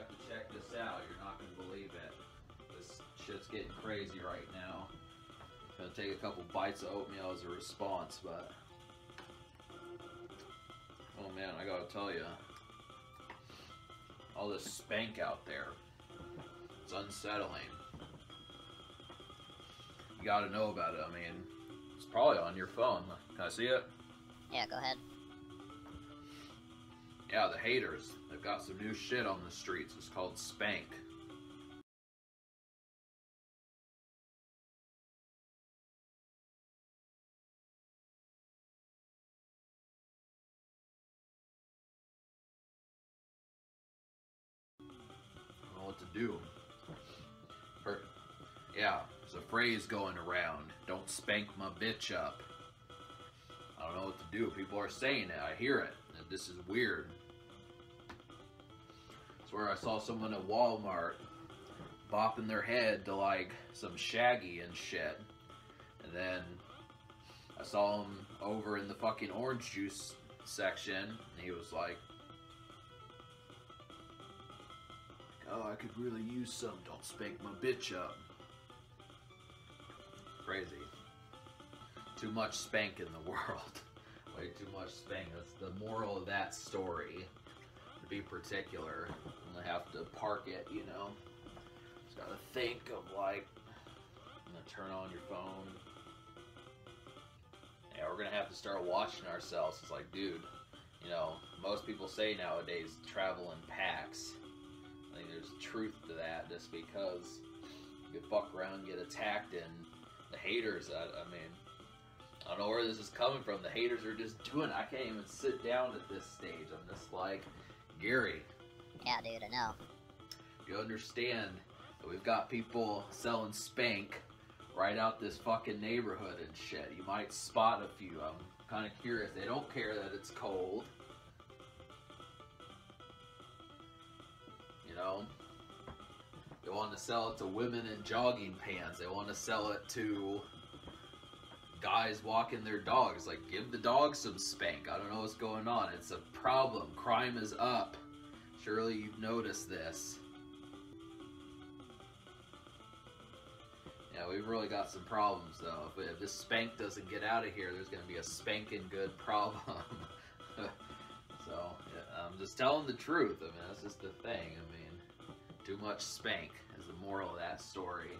have to check this out. You're not going to believe it. This shit's getting crazy right now. I'm going to take a couple bites of oatmeal as a response, but... Oh man, I gotta tell you, all this spank out there, it's unsettling. You gotta know about it. I mean, it's probably on your phone. Can I see it? Yeah, go ahead. Yeah, the haters. They've got some new shit on the streets. It's called Spank. What to do. Or, yeah, there's a phrase going around. Don't spank my bitch up. I don't know what to do. People are saying it. I hear it. And this is weird. It's where I saw someone at Walmart bopping their head to like some shaggy and shit. And then I saw him over in the fucking orange juice section and he was like, Oh, I could really use some. Don't spank my bitch up. Crazy. Too much spank in the world. Way too much spank. That's the moral of that story. To be particular, I'm gonna have to park it, you know. Just gotta think of like, I'm gonna turn on your phone. Yeah, we're gonna have to start watching ourselves. It's like, dude, you know, most people say nowadays travel in packs. I think there's truth to that just because you fuck around get attacked and the haters, I, I mean, I don't know where this is coming from. The haters are just doing it. I can't even sit down at this stage. I'm just like, Gary, Yeah, dude, I know. you understand that we've got people selling spank right out this fucking neighborhood and shit. You might spot a few. I'm kind of curious. They don't care that it's cold. You know? They want to sell it to women in jogging pants. They want to sell it to guys walking their dogs. Like, give the dog some spank. I don't know what's going on. It's a problem. Crime is up. Surely you've noticed this. Yeah, we've really got some problems though. If, if this spank doesn't get out of here, there's going to be a spanking good problem. so, yeah, I'm just telling the truth. I mean, that's just the thing. I mean, too much spank is the moral of that story.